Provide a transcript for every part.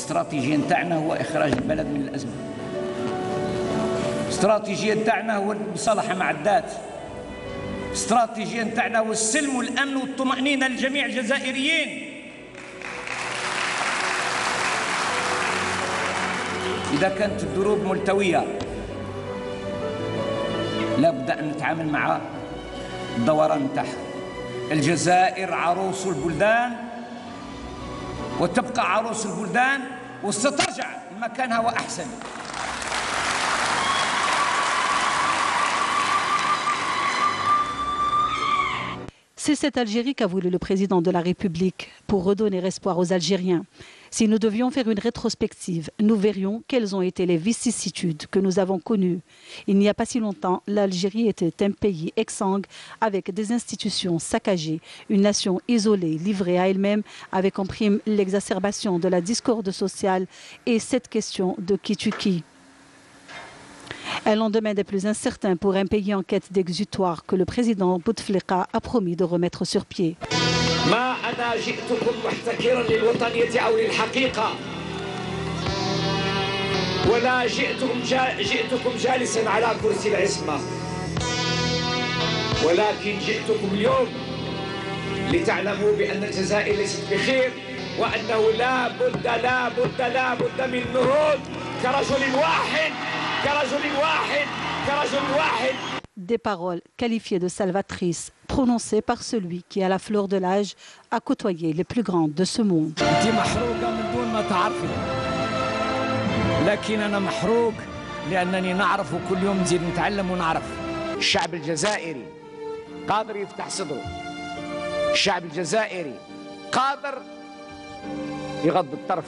استراتيجية نتاعنا هو إخراج البلد من الأزمة. استراتيجية نتاعنا هو المصالحة مع الذات. استراتيجية نتاعنا هو السلم والأمن والطمأنينة لجميع الجزائريين. إذا كانت الدروب ملتوية لابد أن نتعامل مع الدوران نتاعها. الجزائر عروس البلدان وتبقى عروس البلدان وسترجع لمكانها وأحسن C'est cette Algérie qu'a voulu le président de la République pour redonner espoir aux Algériens. Si nous devions faire une rétrospective, nous verrions quelles ont été les vicissitudes que nous avons connues. Il n'y a pas si longtemps, l'Algérie était un pays exsangue avec des institutions saccagées, une nation isolée, livrée à elle-même, avec en prime l'exacerbation de la discorde sociale et cette question de qui tue qui. Un lendemain des plus incertains pour un pays en quête d'exutoire que le président Bouteflika a promis de remettre sur pied. أنا جئتكم محتكرا للوطنية أو للحقيقة. ولا جئتكم جا جئتكم جالسا على كرسي العصمة. ولكن جئتكم اليوم لتعلموا بأن الجزائر ليست بخير وأنه لا بد لا بد لا بد من نهوض كرجل واحد كرجل واحد كرجل واحد. Des paroles qualifiées de salvatrices. prononcées par celui qui, à la fleur de l'âge, a côtoyé les plus grandes de ce monde. انت محروقه من دون ما تعرفي لكن انا محروق لانني نعرف وكل يوم نزيد نتعلم ونعرف الشعب الجزائري قادر يفتح صدره الشعب الجزائري قادر يغض الطرف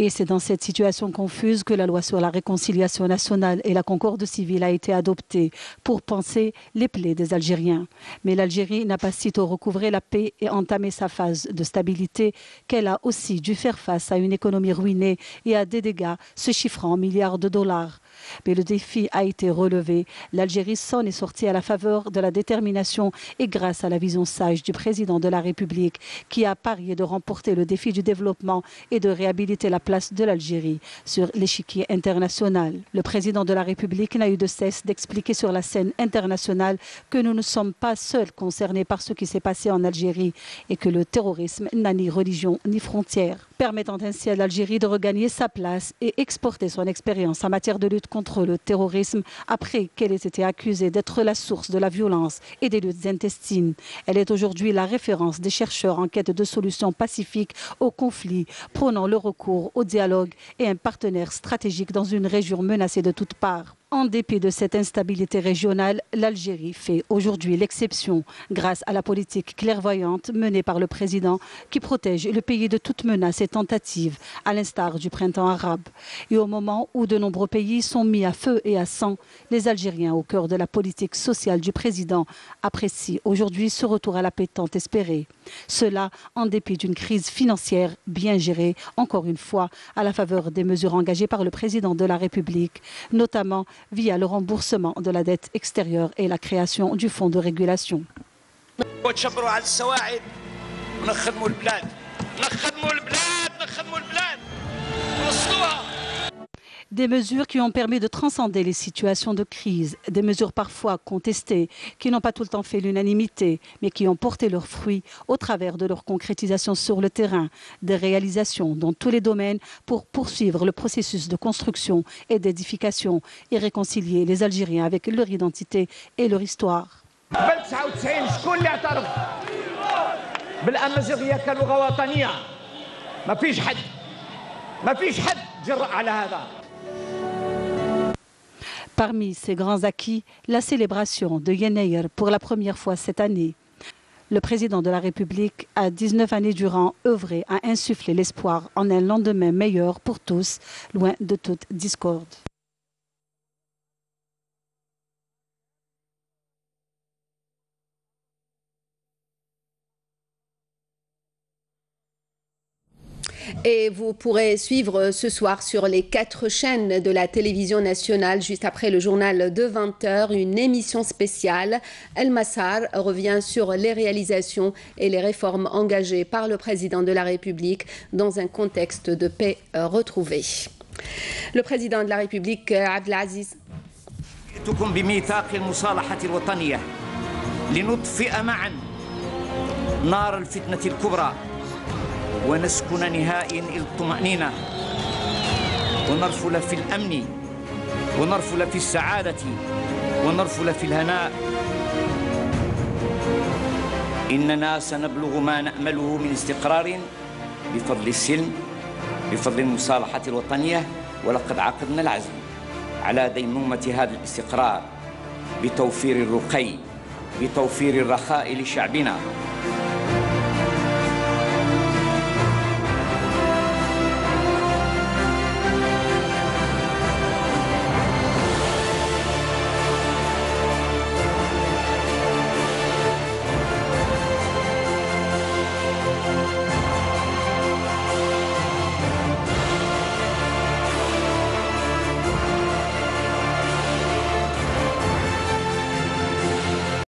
Et c'est dans cette situation confuse que la loi sur la réconciliation nationale et la concorde civile a été adoptée pour penser les plaies des Algériens. Mais l'Algérie n'a pas sitôt recouvré la paix et entamé sa phase de stabilité qu'elle a aussi dû faire face à une économie ruinée et à des dégâts se chiffrant en milliards de dollars. Mais le défi a été relevé. L'Algérie s'en est sortie à la faveur de la détermination et grâce à la vision sage du président de la République qui a parié de remporter le défi du développement et de réhabiliter la place de l'Algérie sur l'échiquier international. Le président de la République n'a eu de cesse d'expliquer sur la scène internationale que nous ne sommes pas seuls concernés par ce qui s'est passé en Algérie et que le terrorisme n'a ni religion ni frontières, permettant ainsi à l'Algérie de regagner sa place et exporter son expérience en matière de lutte contre le terrorisme après qu'elle ait été accusée d'être la source de la violence et des luttes intestines. Elle est aujourd'hui la référence des chercheurs en quête de solutions pacifiques au conflit, prônant le recours au dialogue et un partenaire stratégique dans une région menacée de toutes parts. En dépit de cette instabilité régionale, l'Algérie fait aujourd'hui l'exception grâce à la politique clairvoyante menée par le président qui protège le pays de toute menace et tentative, à l'instar du printemps arabe. Et au moment où de nombreux pays sont mis à feu et à sang, les Algériens, au cœur de la politique sociale du président, apprécient aujourd'hui ce retour à la paix tant espéré. Cela en dépit d'une crise financière bien gérée, encore une fois, à la faveur des mesures engagées par le président de la République, notamment via le remboursement de la dette extérieure et la création du fonds de régulation. وتشبروا على السواعد ونخدموا البلاد نخدموا البلاد نخدموا البلاد نوصلوها Des mesures qui ont permis de transcender les situations de crise, des mesures parfois contestées, qui n'ont pas tout le temps fait l'unanimité, mais qui ont porté leurs fruits au travers de leur concrétisation sur le terrain, des réalisations dans tous les domaines pour poursuivre le processus de construction et d'édification et réconcilier les Algériens avec leur identité et leur histoire. قبل 99 شكون اللي اعترف بالامازيغيه كلغه وطنيه ما فيش حد ما فيش حد جرأ على هذا Parmi ces grands acquis, la célébration de Yeneyer pour la première fois cette année. Le président de la République a 19 années durant œuvré à insuffler l'espoir en un lendemain meilleur pour tous, loin de toute discorde. Et vous pourrez suivre ce soir sur les quatre chaînes de la télévision nationale, juste après le journal de 20h, une émission spéciale. El Massar revient sur les réalisations et les réformes engagées par le président de la République dans un contexte de paix retrouvé. Le président de la République, Abdelaziz. جئتكم بميثاق المصالحة الوطنية لنطفئ معا نار الفتنة الكبرى ونسكن نهائيا إلى الطمأنينة ونرفل في الأمن ونرفل في السعادة ونرفل في الهناء. إننا سنبلغ ما نأمله من استقرار بفضل السلم بفضل المصالحة الوطنية ولقد عقدنا العزم على ديمومة هذا الاستقرار بتوفير الرقي بتوفير الرخاء لشعبنا.